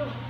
Go.